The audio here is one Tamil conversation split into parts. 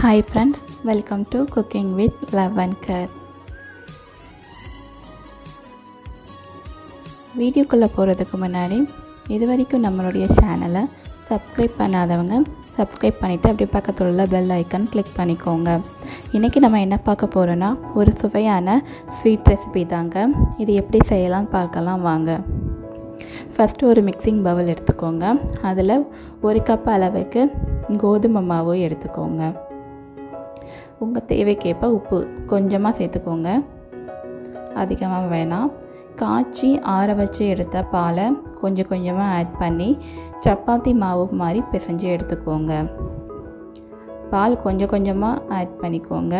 Hi friends welcome to cooking with love and கர் வீடியோக்குள்ளே போகிறதுக்கு முன்னாடி இது வரைக்கும் நம்மளுடைய சேனலை சப்ஸ்கிரைப் பண்ணாதவங்க சப்ஸ்கிரைப் பண்ணிவிட்டு அப்படியே பக்கத்தில் உள்ள பெல் ஐக்கன் கிளிக் பண்ணிக்கோங்க. இன்றைக்கி நம்ம என்ன பார்க்க போகிறோன்னா ஒரு சுவையான ஸ்வீட் ரெசிபி தாங்க. இது எப்படி செய்யலாம்னு பார்க்கலாம் வாங்க. ஃபஸ்ட்டு ஒரு மிக்சிங் பவுல் எடுத்துக்கோங்க. அதில் ஒரு கப் அளவுக்கு கோதுமை மாவு எடுத்துக்கோங்க. உங்கள் தேவைக்கேற்ப உப்பு கொஞ்சமாக சேர்த்துக்கோங்க. அதிகமாக வேணாம். காய்ச்சி ஆற வச்சு எடுத்த பாலை கொஞ்சம் கொஞ்சமாக ஆட் பண்ணி சப்பாத்தி மாவு மாதிரி பிசைஞ்சு எடுத்துக்கோங்க. பால் கொஞ்சம் கொஞ்சமாக ஆட் பண்ணிக்கோங்க.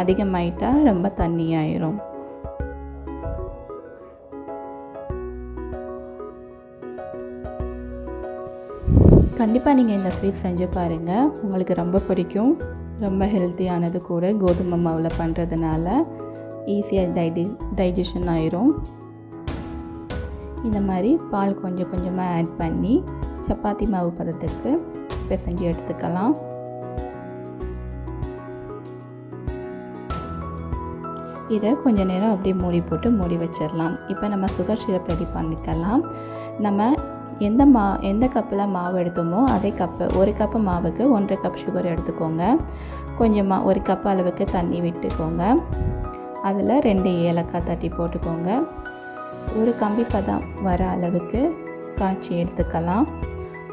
அதிகமாயிட்டால் ரொம்ப தண்ணி ஆயிரும் கண்டிப்பாக நீங்கள் இந்த ஸ்வீட் செஞ்சு பாருங்கள் உங்களுக்கு ரொம்ப பிடிக்கும். ரொம்ப ஹெல்த்தியானது கூட கோதுமை மாவில் பண்ணுறதுனால ஈஸியாக டைடி டைஜஷன் ஆயிரும். இந்த மாதிரி பால் கொஞ்சம் கொஞ்சமாக ஆட் பண்ணி சப்பாத்தி மாவு பதத்துக்கு பிசைஞ்சு எடுத்துக்கலாம். இதை கொஞ்ச நேரம் அப்படியே மூடி போட்டு மூடி வச்சிடலாம் இப்போ நம்ம சுகர் சிரப் ரெடி பண்ணிக்கலாம். நம்ம எந்த மா எந்த கப்பில் மாவு எடுத்தோமோ அதே கப்பு ஒரு கப்பு மாவுக்கு ஒன்றரை கப் சுகர் எடுத்துக்கோங்க. கொஞ்சமாக ஒரு கப் அளவுக்கு தண்ணி விட்டுக்கோங்க. அதில் ரெண்டு ஏலக்காய் தட்டி போட்டுக்கோங்க. ஒரு கம்பி பதம் வர அளவுக்கு காய்ச்சி எடுத்துக்கலாம்.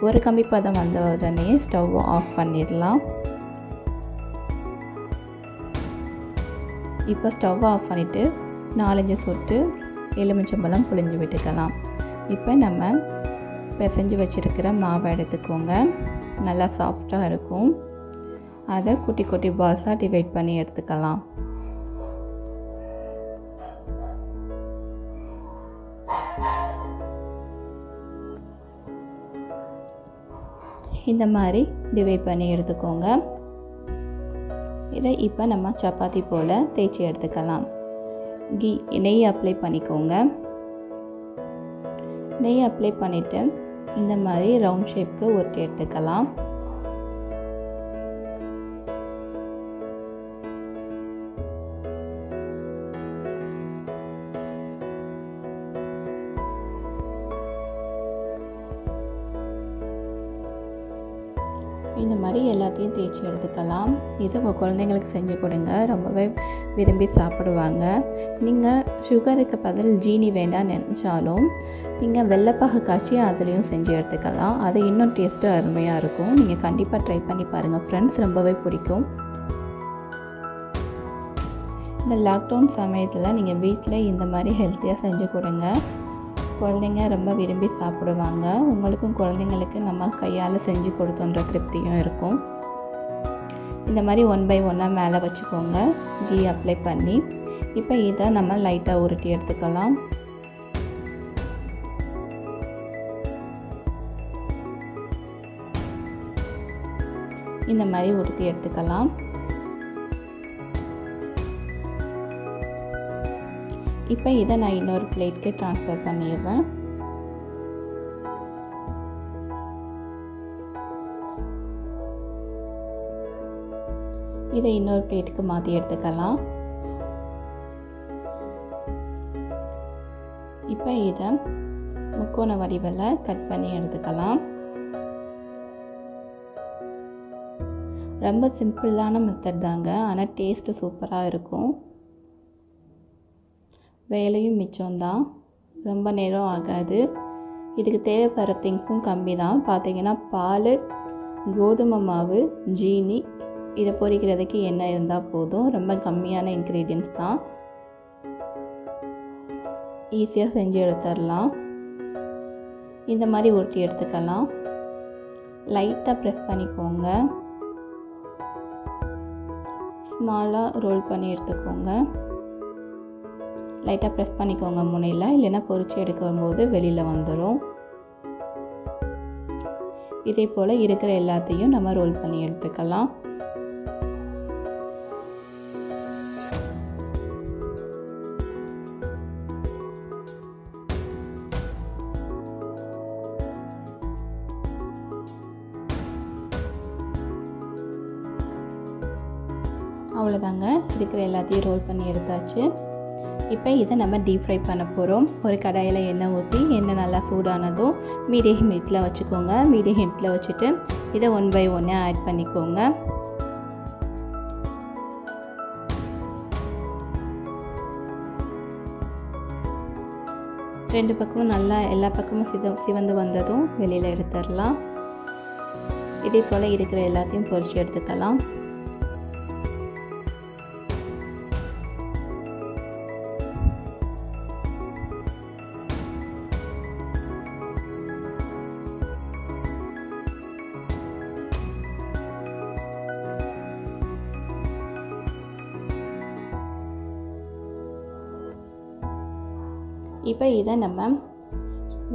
ஒரு கம்பி பதம் வந்த உடனே ஸ்டவ் ஆஃப் பண்ணிடலாம். இப்போ ஸ்டவ் ஆஃப் பண்ணிவிட்டு நாலஞ்சு சொட்டு எலுமிச்சம்பழம் புழிஞ்சு விட்டுக்கலாம். இப்போ நம்ம பிசைஞ்சு வச்சுருக்கிற மாவை எடுத்துக்கோங்க. நல்லா சாஃப்டாக இருக்கும். அதை குட்டி குட்டி பால்ஸாக டிவைட் பண்ணி எடுத்துக்கலாம். இந்த மாதிரி டிவைட் பண்ணி எடுத்துக்கோங்க. இதை இப்போ நம்ம சப்பாத்தி போல் தேய்ச்சி எடுத்துக்கலாம். கீ நெய் அப்ளை பண்ணிக்கோங்க. நெய் அப்ளை பண்ணிவிட்டு இந்த மாதிரி ரவுண்ட் ஷேப்க்கு ஒர்க் எடுத்துக்கலாம். இந்த மாதிரி எல்லாத்தையும் தேய்ச்சி எடுத்துக்கலாம். இது உங்கள் குழந்தைங்களுக்கு செஞ்சு கொடுங்க. ரொம்பவே விரும்பி சாப்பிடுவாங்க. நீங்கள் சுகருக்கு பதில் ஜீனி வேண்டாம் நினச்சாலும் நீங்கள் வெள்ளைப்பாக காய்ச்சி அதுலேயும் செஞ்சு எடுத்துக்கலாம். அது இன்னும் டேஸ்ட்டு அருமையாக இருக்கும். நீங்கள் கண்டிப்பாக ட்ரை பண்ணி பாருங்கள் ஃப்ரெண்ட்ஸ் ரொம்பவே பிடிக்கும். இந்த லாக்டவுன் சமயத்தில் நீங்கள் வீட்டில் இந்த மாதிரி ஹெல்த்தியாக செஞ்சு கொடுங்க. குழந்தைங்க ரொம்ப விரும்பி சாப்பிடுவாங்க. உங்களுக்கும் குழந்தைங்களுக்கு நம்ம கையால் செஞ்சு கொடுத்தோன்ற திருப்தியும் இருக்கும். இந்த மாதிரி ஒன் பை ஒன்னாக மேலே வச்சுக்கோங்க. கீ அப்ளை பண்ணி இப்போ இதை நம்ம லைட்டாக உருட்டி எடுத்துக்கலாம். இந்த மாதிரி உருட்டி எடுத்துக்கலாம். இப்போ இதை நான் இன்னொரு பிளேட்க்கு ட்ரான்ஸ்ஃபர் பண்ணிடுறேன். இதை இன்னொரு பிளேட்டுக்கு மாற்றி எடுத்துக்கலாம். இப்போ இதை முக்கோண வடிவில் கட் பண்ணி எடுத்துக்கலாம். ரொம்ப சிம்பிளான மெத்தட் தாங்க ஆனால் டேஸ்ட்டு சூப்பராக இருக்கும். வேலையும் மிச்சம்தான். ரொம்ப நேரம் ஆகாது. இதுக்கு தேவைப்படுற திங்ஸும் கம்மி தான் பார்த்தீங்கன்னா பால் கோதுமை மாவு ஜீனி இதை பொரிக்கிறதுக்கு எண்ணெய் இருந்தால் போதும். ரொம்ப கம்மியான இன்க்ரீடியன்ஸ் தான். ஈஸியாக செஞ்சு எடுத்துடலாம். இந்த மாதிரி ஒட்டி எடுத்துக்கலாம். லைட்டாக ப்ரெஸ் பண்ணிக்கோங்க. ஸ்மாலாக ரோல் பண்ணி எடுத்துக்கோங்க. லைட்டாக ப்ரெஸ் பண்ணிக்கோங்க முனையில். இல்லைன்னா பொறிச்சு எடுக்கும்போது வெளியில் வந்துடும். இதே போல் இருக்கிற எல்லாத்தையும் நம்ம ரோல் பண்ணி எடுத்துக்கலாம். அவ்வளோதாங்க. இருக்கிற எல்லாத்தையும் ரோல் பண்ணி எடுத்தாச்சு. இப்போ இதை நம்ம டீப் ஃப்ரை பண்ண போகிறோம் ஒரு கடாயில் எண்ணெய் ஊற்றி எண்ணெய் நல்லா சூடானதும் மீடியம் ஹீட்டில் வச்சுக்கோங்க. மீடியம் ஹீட்டில் வச்சுட்டு இதை ஒன் பை ஒன்னே ஆட் பண்ணிக்கோங்க. ரெண்டு பக்கமும் நல்லா எல்லா பக்கமும் சித சிவந்து வந்ததும் வெளியில் எடுத்துடலாம். இதே போல் இருக்கிற எல்லாத்தையும் பொரித்து எடுத்துக்கலாம். இப்போ இதை நம்ம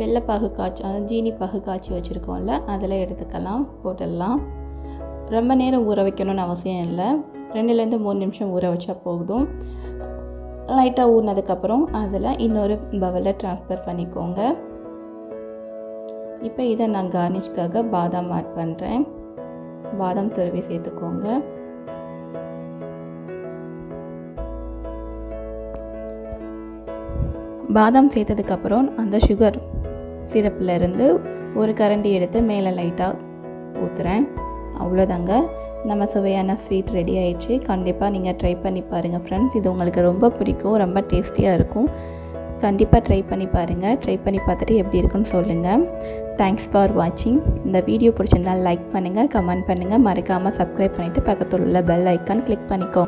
வெள்ளைப்பாகு காய்ச்சி அதாவது ஜீனி பாகு காய்ச்சி வச்சுருக்கோம்ல அதில் எடுத்துக்கலாம் போட்டுடலாம். ரொம்ப நேரம் ஊற வைக்கணும்னு அவசியம் இல்லை. ரெண்டுலேருந்து மூணு நிமிஷம் ஊற வச்சா போதும். லைட்டாக ஊறினதுக்கப்புறம் அதில் இன்னொரு பவலில் ட்ரான்ஸ்ஃபர் பண்ணிக்கோங்க. இப்போ இதை நான் கார்னிஷ்காக பாதாம் ஆட் பண்ணுறேன். பாதாம் துருவி சேர்த்துக்கோங்க. பாதாம் சேர்த்ததுக்கப்புறம் அந்த சுகர் சிரப்பில் இருந்து ஒரு கரண்டி எடுத்து மேலே லைட்டாக ஊற்றுறேன் அவ்வளோதாங்க நம்ம சுவையான ஸ்வீட் ரெடி ஆயிடுச்சு. கண்டிப்பாக நீங்கள் ட்ரை பண்ணி பாருங்கள் ஃப்ரெண்ட்ஸ் இது உங்களுக்கு ரொம்ப பிடிக்கும் ரொம்ப டேஸ்டியாக இருக்கும். கண்டிப்பாக ட்ரை பண்ணி பாருங்கள் ட்ரை பண்ணி பார்த்துட்டு எப்படி இருக்குன்னு சொல்லுங்கள் தேங்க்ஸ் ஃபார் வாட்சிங் இந்த வீடியோ பிடிச்சிருந்தால் லைக் பண்ணுங்கள் கமெண்ட் பண்ணுங்கள் மறக்காமல் சப்ஸ்கிரைப் பண்ணிவிட்டு பக்கத்தில் உள்ள பெல் ஐக்கான் கிளிக் பண்ணிக்கோ.